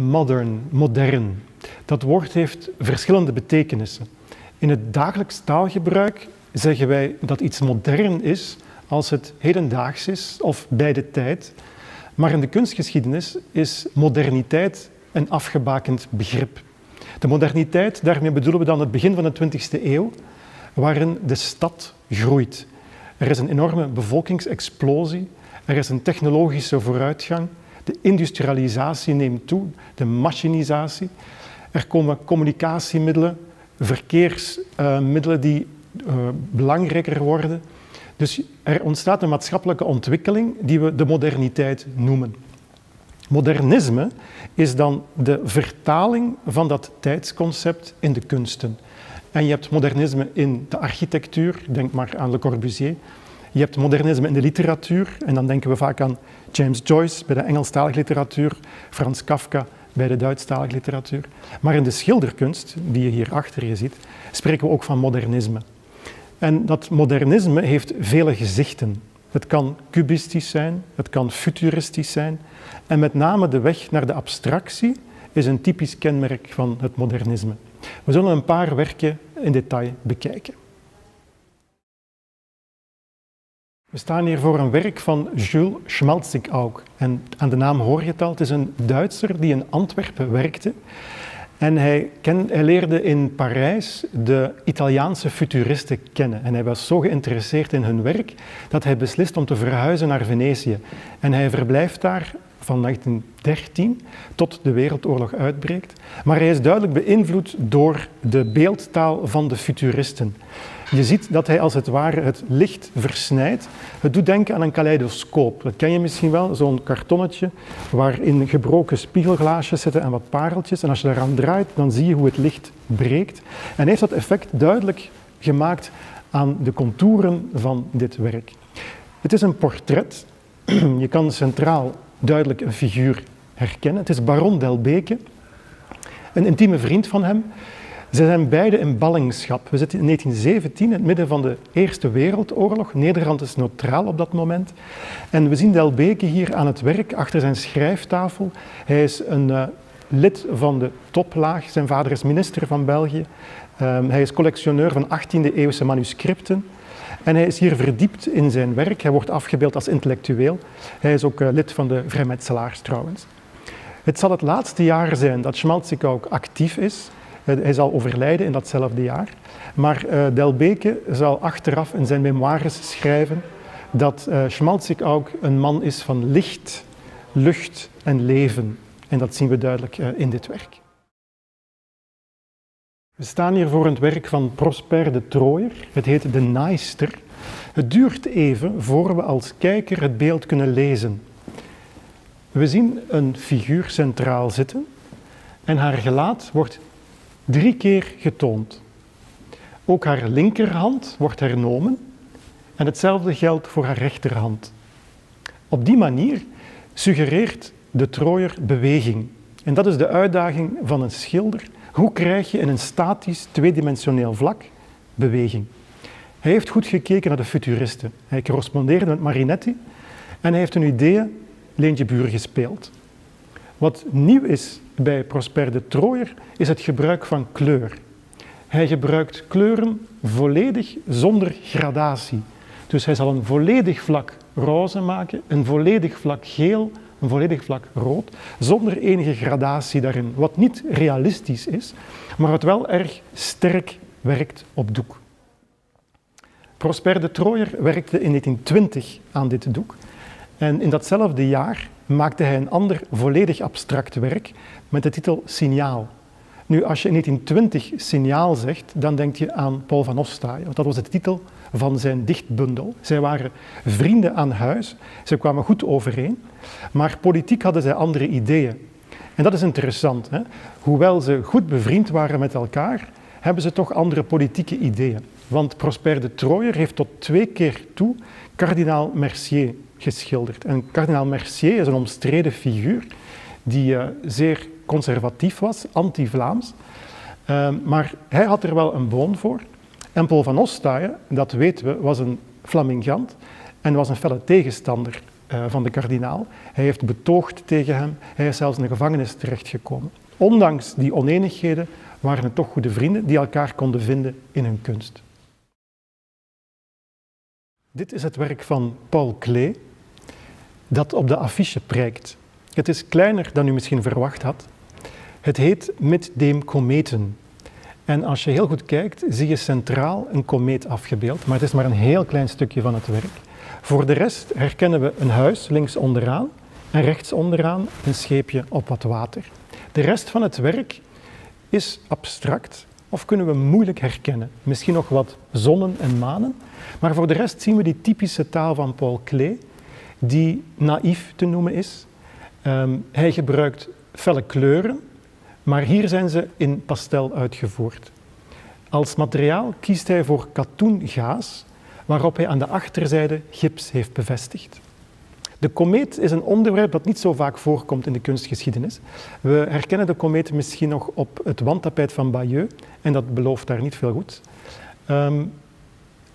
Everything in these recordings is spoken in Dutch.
modern, modern. Dat woord heeft verschillende betekenissen. In het dagelijks taalgebruik zeggen wij dat iets modern is als het hedendaags is of bij de tijd. Maar in de kunstgeschiedenis is moderniteit een afgebakend begrip. De moderniteit, daarmee bedoelen we dan het begin van de 20e eeuw, waarin de stad groeit. Er is een enorme bevolkingsexplosie, er is een technologische vooruitgang, de industrialisatie neemt toe, de machinisatie. Er komen communicatiemiddelen, verkeersmiddelen die uh, belangrijker worden. Dus er ontstaat een maatschappelijke ontwikkeling die we de moderniteit noemen. Modernisme is dan de vertaling van dat tijdsconcept in de kunsten. En je hebt modernisme in de architectuur, denk maar aan Le Corbusier. Je hebt modernisme in de literatuur, en dan denken we vaak aan James Joyce bij de Engelstalige literatuur, Frans Kafka bij de Duitsstalige literatuur. Maar in de schilderkunst, die je hier achter je ziet, spreken we ook van modernisme. En dat modernisme heeft vele gezichten. Het kan cubistisch zijn, het kan futuristisch zijn. En met name de weg naar de abstractie is een typisch kenmerk van het modernisme. We zullen een paar werken in detail bekijken. We staan hier voor een werk van Jules Schmalzig-Aug. En aan de naam hoor je het al, het is een Duitser die in Antwerpen werkte. En hij, ken, hij, leerde in Parijs de Italiaanse futuristen kennen. En hij was zo geïnteresseerd in hun werk dat hij beslist om te verhuizen naar Venetië. En hij verblijft daar van 1913 tot de Wereldoorlog uitbreekt. Maar hij is duidelijk beïnvloed door de beeldtaal van de futuristen. Je ziet dat hij als het ware het licht versnijdt. Het doet denken aan een kaleidoscoop. Dat ken je misschien wel, zo'n kartonnetje waarin gebroken spiegelglaasjes zitten en wat pareltjes. En als je daaraan draait, dan zie je hoe het licht breekt. En heeft dat effect duidelijk gemaakt aan de contouren van dit werk. Het is een portret. Je kan centraal duidelijk een figuur herkennen. Het is Baron Delbeke, een intieme vriend van hem. Ze zijn beide in ballingschap. We zitten in 1917, in het midden van de Eerste Wereldoorlog. Nederland is neutraal op dat moment. En we zien Delbeke hier aan het werk achter zijn schrijftafel. Hij is een uh, lid van de toplaag. Zijn vader is minister van België. Um, hij is collectioneur van 18e-eeuwse manuscripten. En hij is hier verdiept in zijn werk. Hij wordt afgebeeld als intellectueel. Hij is ook uh, lid van de vrijmetselaars trouwens. Het zal het laatste jaar zijn dat Schmalzig ook actief is. Hij zal overlijden in datzelfde jaar. Maar uh, Delbeke zal achteraf in zijn memoires schrijven dat uh, Schmalzig ook een man is van licht, lucht en leven. En dat zien we duidelijk in dit werk. We staan hier voor het werk van Prosper de Trooier. Het heet De Naaister. Het duurt even voor we als kijker het beeld kunnen lezen. We zien een figuur centraal zitten en haar gelaat wordt drie keer getoond. Ook haar linkerhand wordt hernomen en hetzelfde geldt voor haar rechterhand. Op die manier suggereert de trooier beweging. En dat is de uitdaging van een schilder. Hoe krijg je in een statisch, tweedimensioneel vlak beweging? Hij heeft goed gekeken naar de futuristen. Hij correspondeerde met Marinetti en hij heeft een idee Leentje Buur gespeeld. Wat nieuw is bij Prosper de Trooier is het gebruik van kleur. Hij gebruikt kleuren volledig zonder gradatie. Dus hij zal een volledig vlak roze maken, een volledig vlak geel, een volledig vlak rood, zonder enige gradatie daarin. Wat niet realistisch is, maar wat wel erg sterk werkt op doek. Prosper de Trooier werkte in 1920 aan dit doek. En in datzelfde jaar maakte hij een ander volledig abstract werk met de titel Signaal. Nu, als je in 1920 signaal zegt, dan denk je aan Paul van Ostaaien, want dat was de titel van zijn dichtbundel. Zij waren vrienden aan huis, ze kwamen goed overeen, maar politiek hadden zij andere ideeën. En dat is interessant. Hè? Hoewel ze goed bevriend waren met elkaar, hebben ze toch andere politieke ideeën. Want Prosper de Trooier heeft tot twee keer toe kardinaal Mercier geschilderd. En kardinaal Mercier is een omstreden figuur die uh, zeer conservatief was, anti-Vlaams. Uh, maar hij had er wel een boon voor. En Paul van Ostaaien, dat weten we, was een flamingant en was een felle tegenstander uh, van de kardinaal. Hij heeft betoogd tegen hem. Hij is zelfs in de gevangenis terechtgekomen. Ondanks die oneenigheden waren het toch goede vrienden die elkaar konden vinden in hun kunst. Dit is het werk van Paul Klee, dat op de affiche prijkt. Het is kleiner dan u misschien verwacht had. Het heet Mit dem Kometen. En als je heel goed kijkt, zie je centraal een komeet afgebeeld, maar het is maar een heel klein stukje van het werk. Voor de rest herkennen we een huis links onderaan en rechts onderaan een scheepje op wat water. De rest van het werk is abstract of kunnen we moeilijk herkennen. Misschien nog wat zonnen en manen, maar voor de rest zien we die typische taal van Paul Klee, die naïef te noemen is. Um, hij gebruikt felle kleuren, maar hier zijn ze in pastel uitgevoerd. Als materiaal kiest hij voor katoengaas, waarop hij aan de achterzijde gips heeft bevestigd. De komeet is een onderwerp dat niet zo vaak voorkomt in de kunstgeschiedenis. We herkennen de komeet misschien nog op het wandtapijt van Bayeux en dat belooft daar niet veel goed. Um,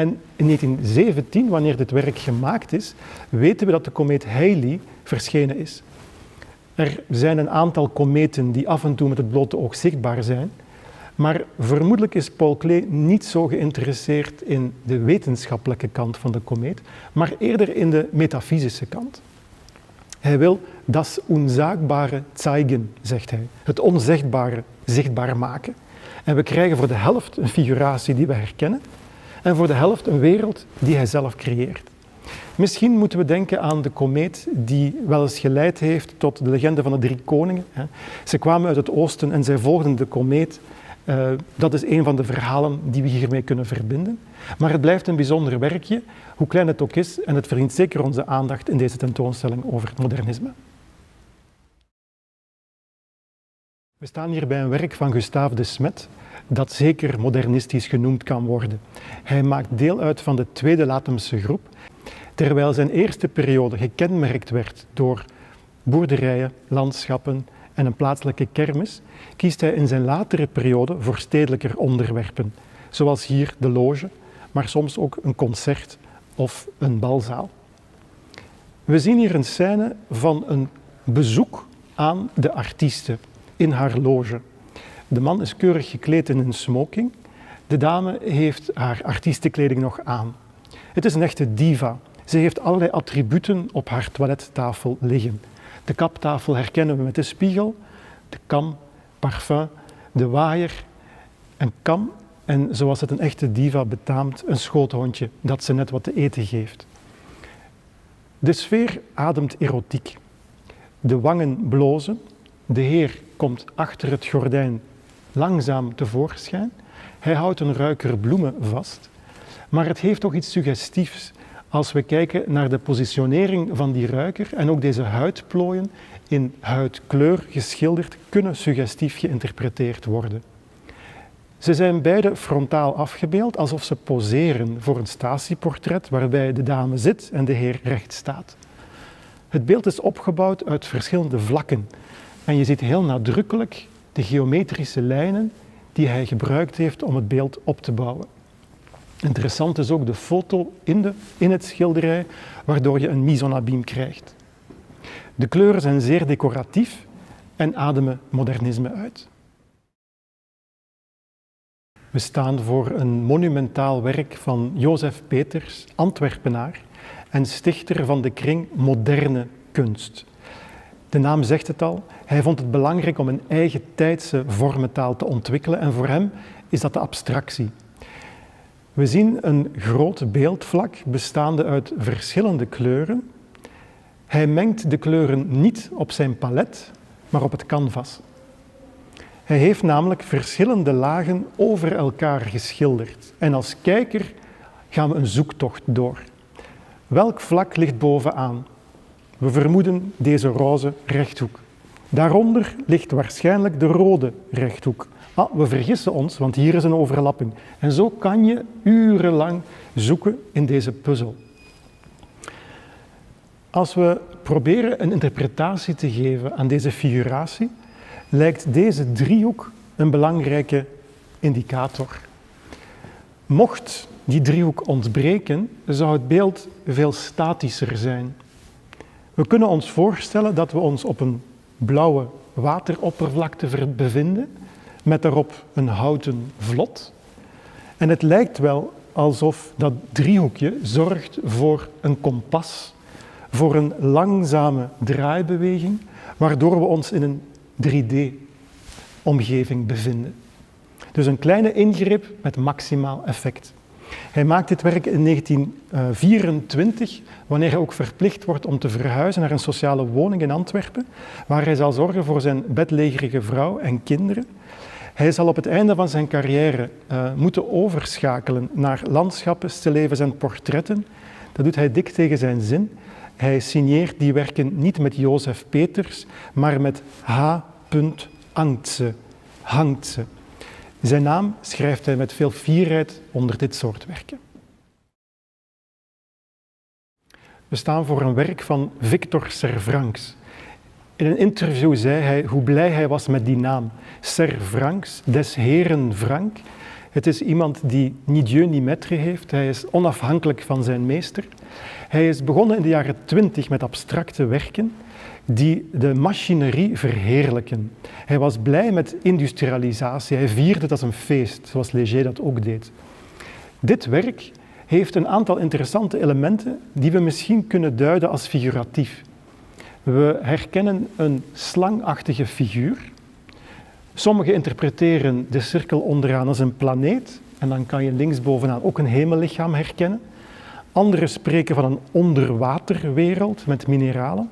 en in 1917, wanneer dit werk gemaakt is, weten we dat de komeet Halley verschenen is. Er zijn een aantal kometen die af en toe met het blote oog zichtbaar zijn, maar vermoedelijk is Paul Klee niet zo geïnteresseerd in de wetenschappelijke kant van de komeet, maar eerder in de metafysische kant. Hij wil das Unsaagbare zeigen, zegt hij. Het onzichtbare zichtbaar maken. En we krijgen voor de helft een figuratie die we herkennen en voor de helft een wereld die hij zelf creëert. Misschien moeten we denken aan de komeet die wel eens geleid heeft tot de legende van de drie koningen. Ze kwamen uit het oosten en zij volgden de komeet uh, dat is een van de verhalen die we hiermee kunnen verbinden. Maar het blijft een bijzonder werkje, hoe klein het ook is, en het verdient zeker onze aandacht in deze tentoonstelling over het modernisme. We staan hier bij een werk van Gustave de Smet, dat zeker modernistisch genoemd kan worden. Hij maakt deel uit van de tweede Latemse groep, terwijl zijn eerste periode gekenmerkt werd door boerderijen, landschappen, en een plaatselijke kermis, kiest hij in zijn latere periode voor stedelijker onderwerpen, zoals hier de loge, maar soms ook een concert of een balzaal. We zien hier een scène van een bezoek aan de artieste in haar loge. De man is keurig gekleed in een smoking. De dame heeft haar artiestenkleding nog aan. Het is een echte diva. Ze heeft allerlei attributen op haar toilettafel liggen. De kaptafel herkennen we met de spiegel, de kam, parfum, de waaier, een kam en zoals het een echte diva betaamt, een schoothondje dat ze net wat te eten geeft. De sfeer ademt erotiek. De wangen blozen, de heer komt achter het gordijn langzaam tevoorschijn. Hij houdt een ruiker bloemen vast, maar het heeft toch iets suggestiefs als we kijken naar de positionering van die ruiker en ook deze huidplooien in huidkleur geschilderd kunnen suggestief geïnterpreteerd worden. Ze zijn beide frontaal afgebeeld alsof ze poseren voor een statieportret waarbij de dame zit en de heer recht staat. Het beeld is opgebouwd uit verschillende vlakken en je ziet heel nadrukkelijk de geometrische lijnen die hij gebruikt heeft om het beeld op te bouwen. Interessant is ook de foto in, de, in het schilderij, waardoor je een mise en krijgt. De kleuren zijn zeer decoratief en ademen modernisme uit. We staan voor een monumentaal werk van Jozef Peters, Antwerpenaar en stichter van de kring Moderne Kunst. De naam zegt het al, hij vond het belangrijk om een eigen tijdse vormentaal te ontwikkelen en voor hem is dat de abstractie. We zien een groot beeldvlak bestaande uit verschillende kleuren. Hij mengt de kleuren niet op zijn palet, maar op het canvas. Hij heeft namelijk verschillende lagen over elkaar geschilderd. En als kijker gaan we een zoektocht door. Welk vlak ligt bovenaan? We vermoeden deze roze rechthoek. Daaronder ligt waarschijnlijk de rode rechthoek. Ah, we vergissen ons, want hier is een overlapping. En zo kan je urenlang zoeken in deze puzzel. Als we proberen een interpretatie te geven aan deze figuratie, lijkt deze driehoek een belangrijke indicator. Mocht die driehoek ontbreken, zou het beeld veel statischer zijn. We kunnen ons voorstellen dat we ons op een blauwe wateroppervlakte bevinden, met daarop een houten vlot. En het lijkt wel alsof dat driehoekje zorgt voor een kompas, voor een langzame draaibeweging, waardoor we ons in een 3D-omgeving bevinden. Dus een kleine ingreep met maximaal effect. Hij maakt dit werk in 1924, wanneer hij ook verplicht wordt om te verhuizen naar een sociale woning in Antwerpen, waar hij zal zorgen voor zijn bedlegerige vrouw en kinderen. Hij zal op het einde van zijn carrière uh, moeten overschakelen naar landschappen, stillevens en portretten. Dat doet hij dik tegen zijn zin. Hij signeert die werken niet met Jozef Peters, maar met H. Angtse, Hangtse. Zijn naam schrijft hij met veel fierheid onder dit soort werken. We staan voor een werk van Victor Servranckx. In een interview zei hij hoe blij hij was met die naam. Servranckx, des heren Frank. Het is iemand die ni Dieu ni maître heeft. Hij is onafhankelijk van zijn meester. Hij is begonnen in de jaren twintig met abstracte werken die de machinerie verheerlijken. Hij was blij met industrialisatie, hij vierde het als een feest, zoals Léger dat ook deed. Dit werk heeft een aantal interessante elementen die we misschien kunnen duiden als figuratief. We herkennen een slangachtige figuur. Sommigen interpreteren de cirkel onderaan als een planeet en dan kan je linksbovenaan ook een hemellichaam herkennen. Anderen spreken van een onderwaterwereld met mineralen.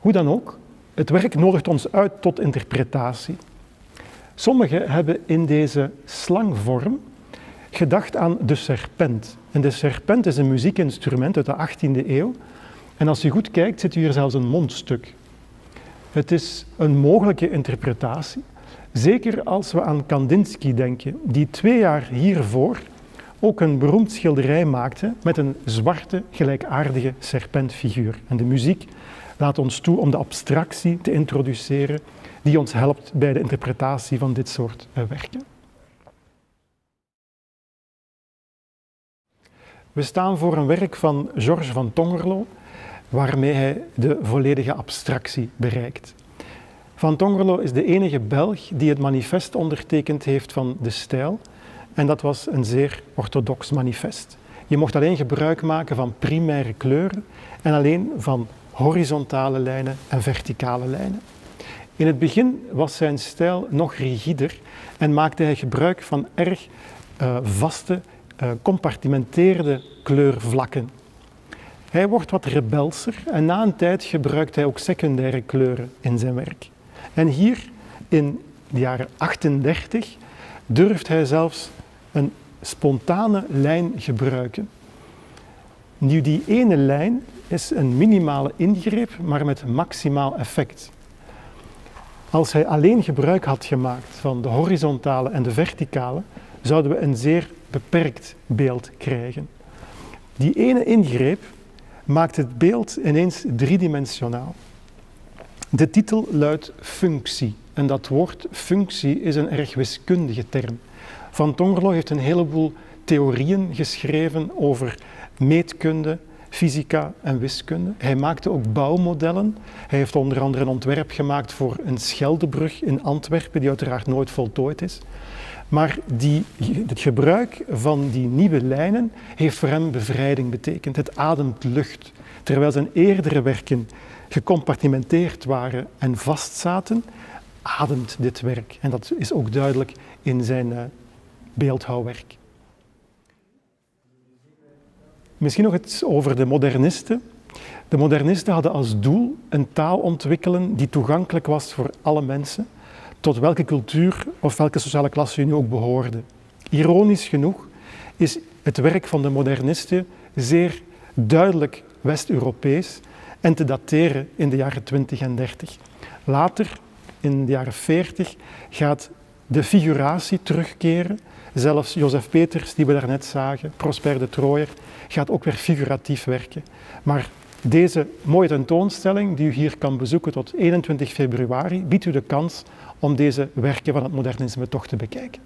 Hoe dan ook, het werk nodigt ons uit tot interpretatie. Sommigen hebben in deze slangvorm gedacht aan de serpent. En de serpent is een muziekinstrument uit de 18e eeuw. En als je goed kijkt, zit hier zelfs een mondstuk. Het is een mogelijke interpretatie. Zeker als we aan Kandinsky denken, die twee jaar hiervoor ook een beroemd schilderij maakte met een zwarte, gelijkaardige serpentfiguur. En de muziek laat ons toe om de abstractie te introduceren die ons helpt bij de interpretatie van dit soort eh, werken. We staan voor een werk van Georges van Tongerlo, waarmee hij de volledige abstractie bereikt. Van Tongerlo is de enige Belg die het manifest ondertekend heeft van de stijl, en dat was een zeer orthodox manifest. Je mocht alleen gebruik maken van primaire kleuren en alleen van horizontale lijnen en verticale lijnen. In het begin was zijn stijl nog rigider en maakte hij gebruik van erg uh, vaste, uh, compartimenteerde kleurvlakken. Hij wordt wat rebelser en na een tijd gebruikt hij ook secundaire kleuren in zijn werk. En hier in de jaren 38 durft hij zelfs een spontane lijn gebruiken. Nu, die ene lijn is een minimale ingreep, maar met maximaal effect. Als hij alleen gebruik had gemaakt van de horizontale en de verticale, zouden we een zeer beperkt beeld krijgen. Die ene ingreep maakt het beeld ineens driedimensionaal. De titel luidt functie en dat woord functie is een erg wiskundige term. Van Tongerlo heeft een heleboel theorieën geschreven over meetkunde, fysica en wiskunde. Hij maakte ook bouwmodellen. Hij heeft onder andere een ontwerp gemaakt voor een Scheldebrug in Antwerpen, die uiteraard nooit voltooid is. Maar die, het gebruik van die nieuwe lijnen heeft voor hem bevrijding betekend. Het ademt lucht. Terwijl zijn eerdere werken gecompartimenteerd waren en vastzaten, ademt dit werk. En dat is ook duidelijk in zijn uh, beeldhouwwerk. Misschien nog iets over de modernisten. De modernisten hadden als doel een taal ontwikkelen die toegankelijk was voor alle mensen, tot welke cultuur of welke sociale klasse je nu ook behoorde. Ironisch genoeg is het werk van de modernisten zeer duidelijk West-Europees en te dateren in de jaren 20 en 30. Later, in de jaren 40, gaat de figuratie terugkeren. Zelfs Jozef Peters, die we daarnet zagen, Prosper de Trooier, gaat ook weer figuratief werken. Maar deze mooie tentoonstelling, die u hier kan bezoeken tot 21 februari, biedt u de kans om deze werken van het modernisme toch te bekijken.